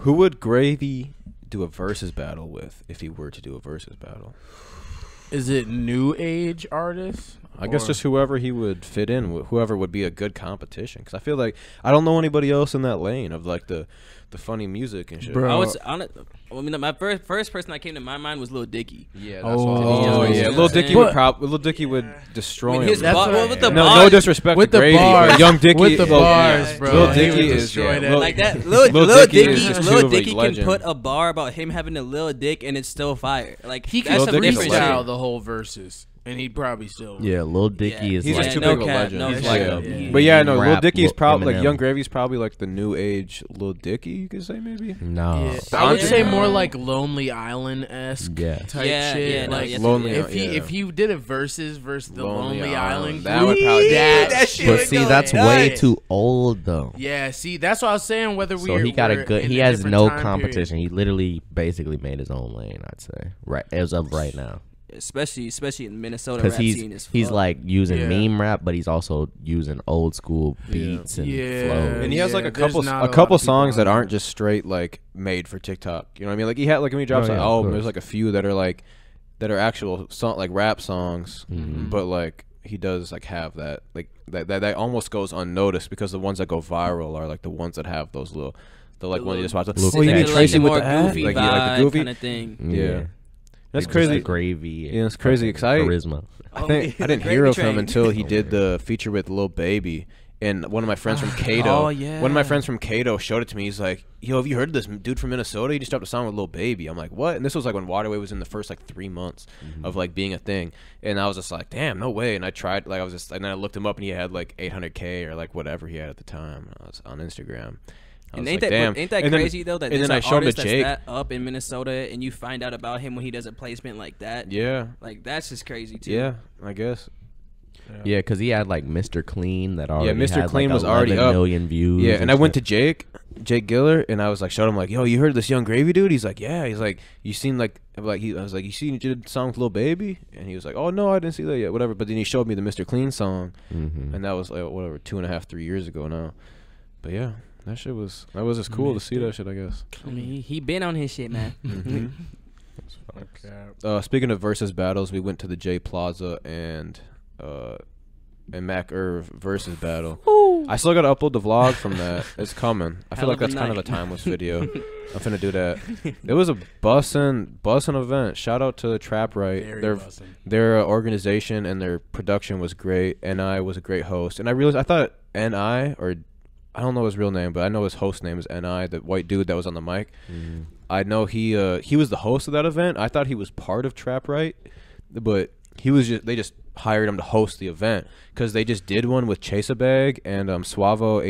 Who would Gravy do a versus battle with if he were to do a versus battle? Is it new age artists? I guess just whoever he would fit in, with, whoever would be a good competition. Because I feel like I don't know anybody else in that lane of like the the funny music and shit. Bro. I was on it. I mean, my first first person that came to my mind was Lil Dicky. Yeah, that's what- Oh, Oh, yeah, yeah. Lil Dicky But- would prob Lil Dicky would destroy With him. his bro. That's bar, what I- with the no, bars, no disrespect With to the Gravy, but bars. Young Dicky, With the Lil- bars, bro. Lil He would Dicky is destroy yeah, that. Lil- like that. Lil, Lil Lil, Dicky Dicky, is just Lil too of a Dicky can legend. put a bar about him having a little dick and it's still fire. Like He that's can Lil some Dicky's different a legend. freestyle shit. the whole verses, and he'd probably still. Yeah, Lil Dicky Yeah. is He's like just too no big of a cap, legend. no He's He's like, like a, a yeah. but yeah, no, Lil rap Dicky's Lil probably like Eminem. Yung Gravy's probably like the new age Lil Dicky. You could say maybe. no. Yeah. I would Yeah. say more like Lonely Island esque Yeah. type Yeah, shit. yeah, no, like yes, Lonely if he yeah. if he did a versus versus the Lonely Lonely, Island, Island, that group, would probably- that, That shit But would see, go that's nuts. way too old though. Yeah, see, that's what I was saying. Whether we So he got a good. He has no time period. competition. He literally basically made his own lane. I'd say right as of right now, especially especially in Minnesota because rap he's scene. Is he's like using Yeah. meme rap, but he's also using old school beats and Yeah. flows. And he has Yeah, like a couple a a couple songs that aren't just straight like made for TikTok. You know what I mean? Like he had like when he drops Oh, an yeah, of album, there's like a few that are like that are actual song like rap songs, Mhm. but like he does like have that like that, that that almost goes unnoticed because the ones that go viral are like the ones that have those little the like The when you just watch the, little oh you catchy. need Like Tracy the with the ad? goofy like, yeah, like the goofy kind of thing. yeah. That's It's just crazy. like gravy. Yeah, it's crazy, 'cause I- charisma. I oh, think Oh, I didn't hear Gravy of him Train. until he oh, did the feature with Lil Baby. And one of my friends from ah. Cato, Oh, one of my yeah. friends from Cato showed it to me. He's like, "Yo, have you heard of this dude from Minnesota? He just dropped a song with Lil Baby." I'm like, "What?" And this was like when Waterwave was in the first like three months mm-hmm. of like being a thing. And I was just like, "Damn, no way!" And I tried, like, I was just, and then I looked him up, and he had like 800k or like whatever he had at the time. I was on Instagram. I And ain't like, that "Damn." ain't that And then- crazy though? That and there's then I an showed him to artist that's Jake. that up in Minnesota, and you find out about him when he does a placement like that. Yeah, Like that's just crazy too. yeah, I guess. Yeah, because he had like Mr. Clean that already Mr. had, Clean like, was already 11 up. million views. Yeah, and I went to. Jake, Jake Giller, and I was like, showed him like, yo, you heard this Yung Gravy dude? He's like, yeah. He's like, you seen like, like he, I was like, you seen you did a song with Lil Baby? And he was like, oh no, I didn't see that yet, whatever. But then he showed me the Mr. Clean song, Mhm. and that was like whatever two and a half, three years ago now. But yeah, that shit was that was just cool to see that shit. I guess. I mean, he, he been on his shit, man. Mhm. Uh, speaking of versus battles, we went to the J Plaza and uh, and Mac Irv versus battle. I still gotta upload the vlog from that. It's coming. I feel Hell like of a that's kind of a night. timeless video. I'm finna do that. It was a bussin' bussin' event. Shout out to Trap Right. Very Their bussin'. their uh, organization and their production was great. And I was a great host. And I realized I thought Ni or I don't know his real name, but I know his host name is Ni, the white dude that was on the mic. Mhm. I know he uh he was the host of that event. I thought he was part of Trap Right, but he was just they just hired him to host the event because they just did one with Chase a Bag and um Suavo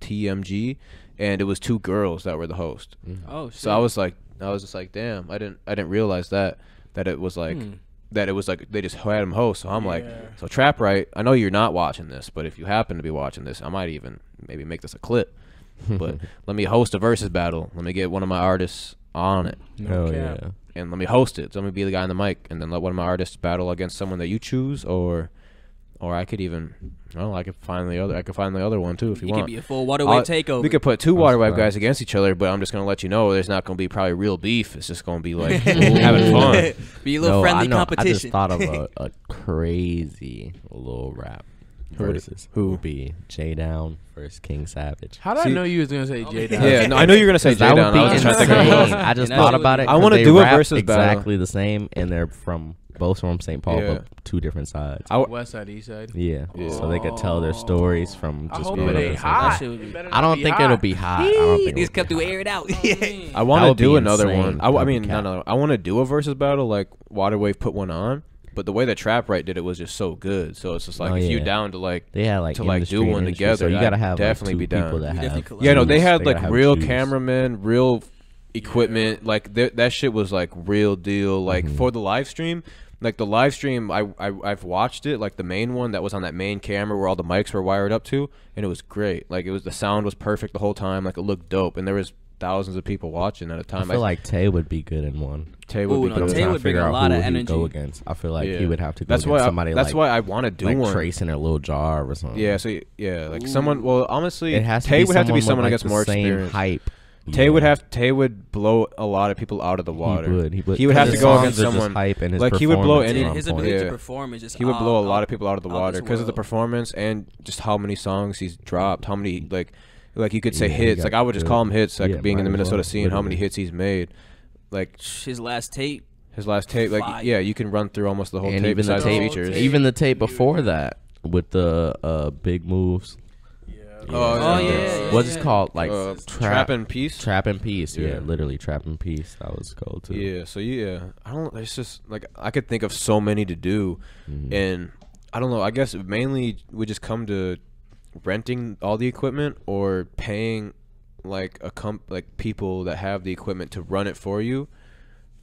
ADTMG, and it was two girls that were the host. Oh shit. So I was like, I was just like, damn, I didn't I didn't realize that that it was like. Hmm. That it was like they just had him host, so I'm like, so Trap Right. I know you're not watching this, but if you happen to be watching this, I might even maybe make this a clip. But let me host a versus battle. Let me get one of my artists on it Hell cap. yeah. and let me host it. So let me be the guy on the mic, and then let one of my artists battle against someone that you choose, or, or I could even, oh, I could find the other. I could find the other one too if you, it could want. be a full Waterwave I'll- takeover. We could put two water wipe fine. guys against each other, but I'm just gonna let you know there's not gonna be probably real beef. It's just gonna be like having fun. be a little No, friendly I know, competition. I just thought of a, a crazy little rap Who versus. who? would be J Down versus King Savage? How did See- I know you was gonna say oh, J Down? Yeah, no, I know you're gonna say J Down. I was just trying to think of insane. who else. I just And thought about it. I wanna do a rap versus battle. exactly the same, and they're from both from St. Paul, Yeah. but two different sides. I w- West side, East side. yeah. Yeah. so they could tell their oh. stories from I just hope being it ain't hot. That be- I don't think hot. it'll be hot. I don't think These it'll kept be to hot. air it out. I want to do another insane. one. I, That'd mean, no, no, I want to do a versus battle like Waterwave put one on, but the way that Trap Right did it was just so good. So it's just like Oh, if you down to like They had like to, like, do one and industry, so together, you gotta have definitely like, be down. people that have. Yeah, no, they had like real juice. cameramen, real equipment. Like th- that shit was like real deal. Like Mhm. for the live stream, like the live stream, I, I I've watched it, like the main one that was on that main camera where all the mics were wired up to, and it was great. Like it was the sound was perfect the whole time. Like it looked dope, and there was thousands of people watching at a I time. I feel like Tay would be good in one. Tay would Ooh, be no, But Tay trying to would bring figure a lot who of he would go energy. against. I feel like Yeah. he would have to go That's against why. I, somebody that's like why I want to do like one. Trace in a little jar or something. Yeah, so yeah, like someone. Well, honestly, it has Tay would have to be someone someone with, that like, gets the more same experience. hype Tay would have Tay would blow a lot of people out of the water. He would. He would, He would 'cause have to go against someone- Hype and his like, he would blow performance any- is on his point. ability Yeah. to perform is just He would blow a out- lot of people out of the out water this because of the world. performance and just how many songs he's dropped. How many like like you could say Yeah, he hits. got Like I would just good- call him hits. Like yeah, being in the might as Minnesota well, scene, how many literally. hits he's made. Like His last tape. his last tape. Like Fire. yeah, you can run through almost the whole and tape even the besides the tape, features. even the tape before that with the uh, big moves. Oh, Oh, yeah. yeah, yeah, What's it called? Like uh, trap, trap and peace. trap and peace. Yeah. Yeah. literally trap and peace. That was cool too. Yeah, so yeah, I don't. It's just like I could think of so many to do, Mhm. and I don't know. I guess mainly we just come to renting all the equipment or paying like a comp like people that have the equipment to run it for you.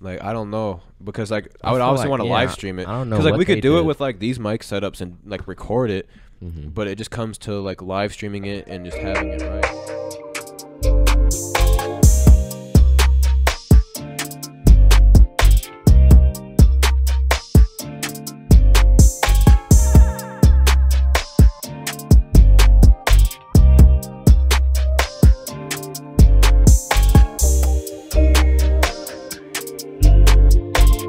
Like I don't know because like I I would obviously like- want to yeah, live stream it I don't know like what we could do it with like these mic setups and like record it, Mhm. but it just comes to like live streaming it and just having it right.